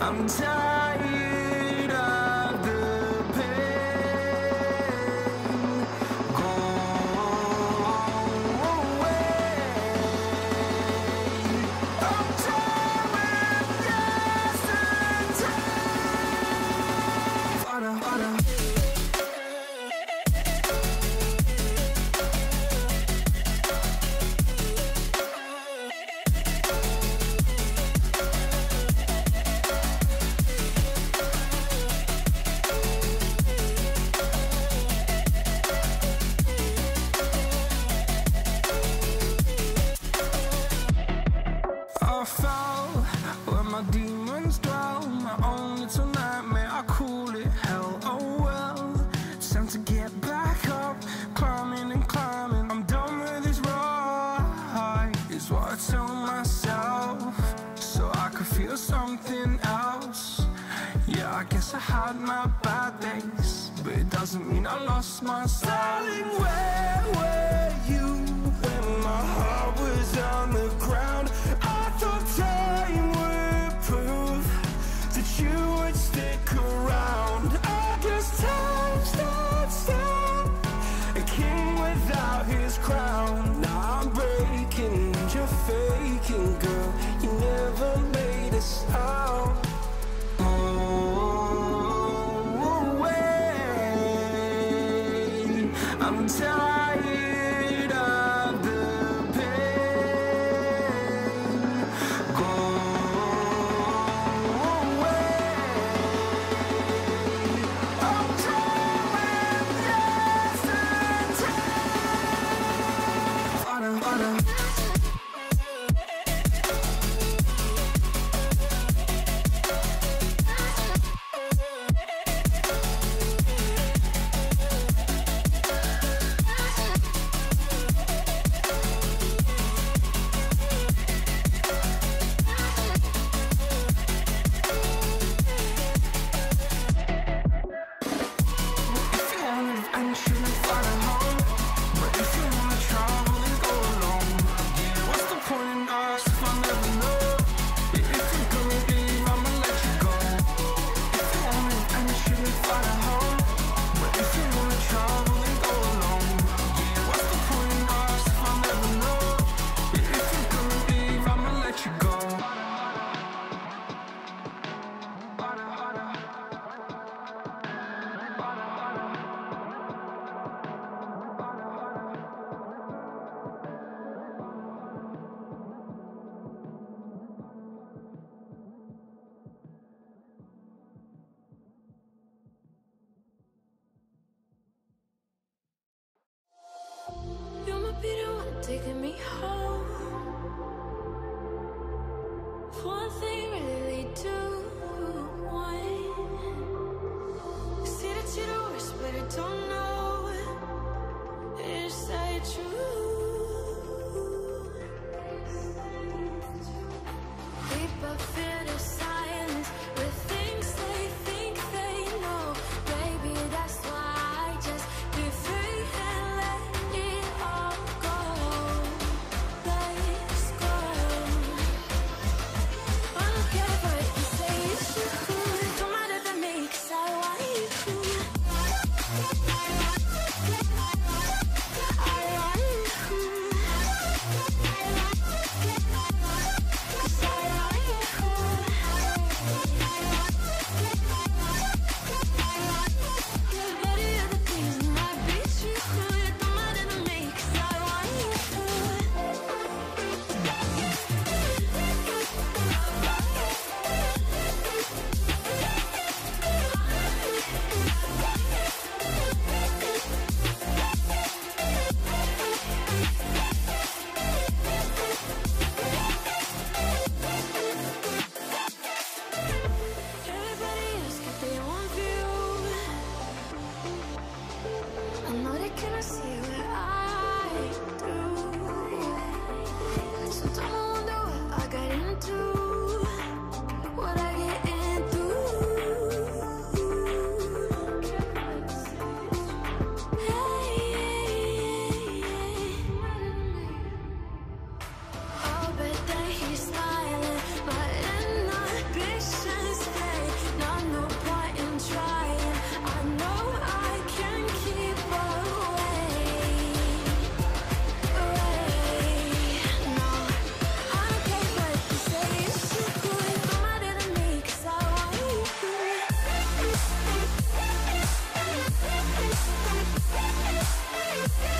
I'm tired. feel something else. Yeah, I guess I had my bad days But it doesn't mean I lost my styling. Where were you when my heart was on the ground? I thought time would prove That you would stick around. until I Yeah.